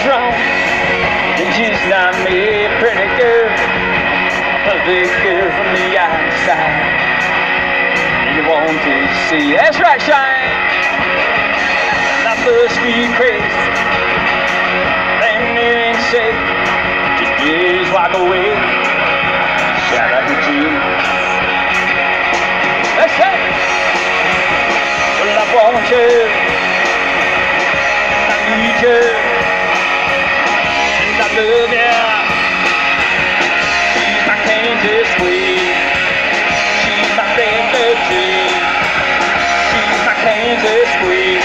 was wrong. That you's not me, pretty girl, A ugly girl from the outside. You want to see, that's right, shine. I must be crazy. Blame it and say, just please walk away. She's my favorite. She's my Kansas queen.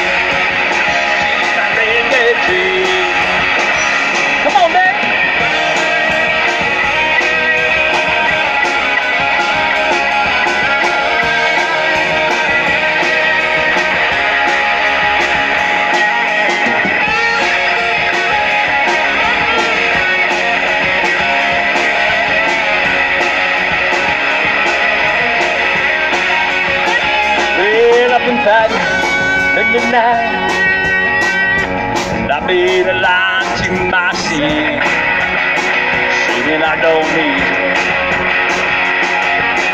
Been fighting at midnight And I made a line to my seat Saying I don't need you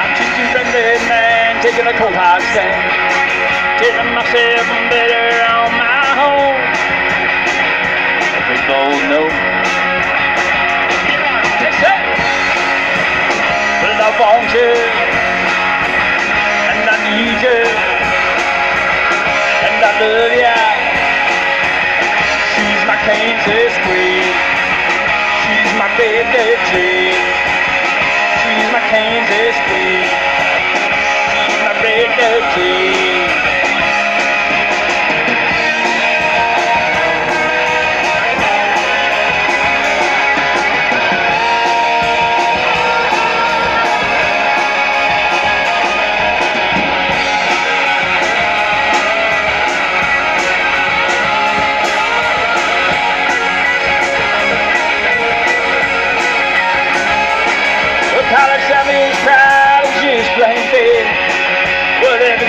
I'm just friendly man taking a cold hard stand Telling myself I'm better on my own. But they both know Well, I want you and I need you, I love ya. She's my Kansas queen, she's my baby Jane.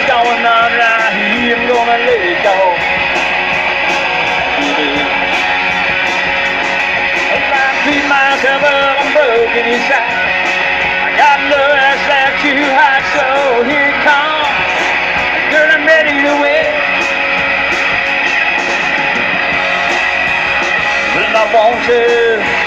Whatever's going on right here, I'm gonna let it go. I myself I'm broken inside. I got left so here it comes. Girl, I'm ready to I want to,